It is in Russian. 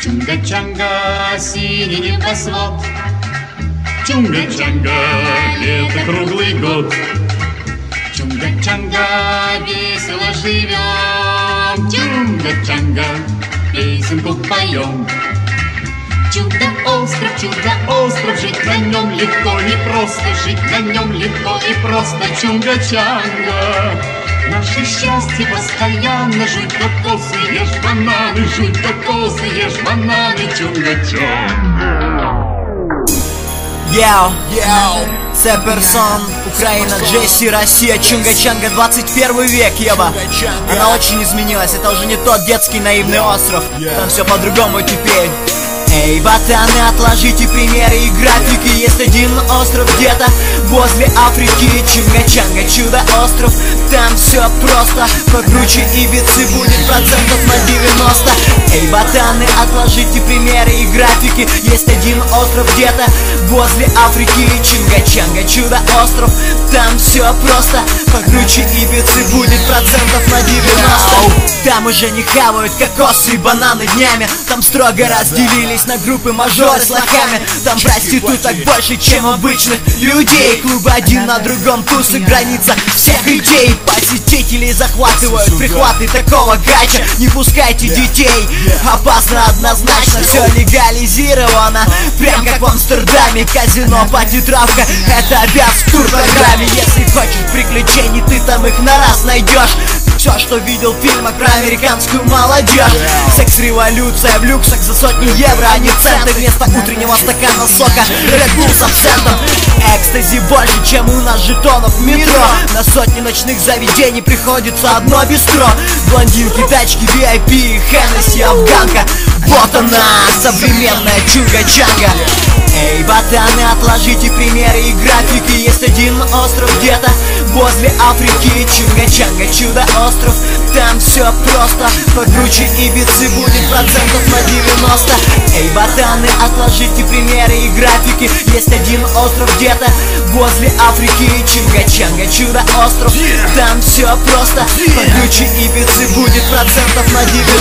Чунга-чанга, синий небосвод Чунга-чанга, лето круглый год. Чунга-чанга, весело живем. Чунга-чанга, песенку поем. Чудо-остров, чудо-остров, жить на нем легко и просто, жить на нем легко и просто, чунга-чанга. Наше счастье постоянно, жуй кокосы, ешь бананы, жуй кокосы, ешь бананы, чунга-чанга. Йоу, це персон, Украина, Джесси, Россия, Чунга-Чанга, 21 век, еба Она очень изменилась, это уже не тот детский наивный остров. Там все по-другому теперь Эй, ботаны, отложите примеры и графики. Есть один остров где-то возле Африки. Чунга-Чанга, чудо-остров Там все просто. Покруче Ибицы будет процентов на 90 Эй, ботаны, отложите примеры и графики. Есть один остров где-то возле Африки. Чунга-Чанга, чудо-остров Там все просто. Покруче Ибицы будет процентов на 90 Там уже не хавают кокосы и бананы днями. Там строго разделились на группы мажоры с лохами. Там проституток больше, чем обычных людей Клубы один на другом тусы, граница всех идей Посетителей захватывают прихваты такого гача. Не пускайте детей, опасно однозначно Все легализировано, прям как в Амстердаме Казино, пати, травка, это обяз в турпрограмме Если хочешь приключений, ты там их на раз найдешь все, что видел в фильмах про американскую молодежь Секс-революция в люксах за сотни евро, а не центы Вместо утреннего стакана сока Red Bull с абсентом Экстази больше, чем у нас жетонов в метро. На сотни ночных заведений приходится одно бистро. Блондинки, тачки, VIP, Хеннесси, афганка. Вот она, современная чунга-чанга Эй, ботаны, отложите примеры и графики. Есть один остров где-то возле Африки Чунга-чанга, чудо-остров. Там все просто. Покруче Ибицы будет процентов на 90 Эй, ботаны, отложите примеры и графики. Есть один остров где-то возле Африки Чунга-чанга, чудо-остров. Там все просто. Покруче Ибицы будет процентов на 90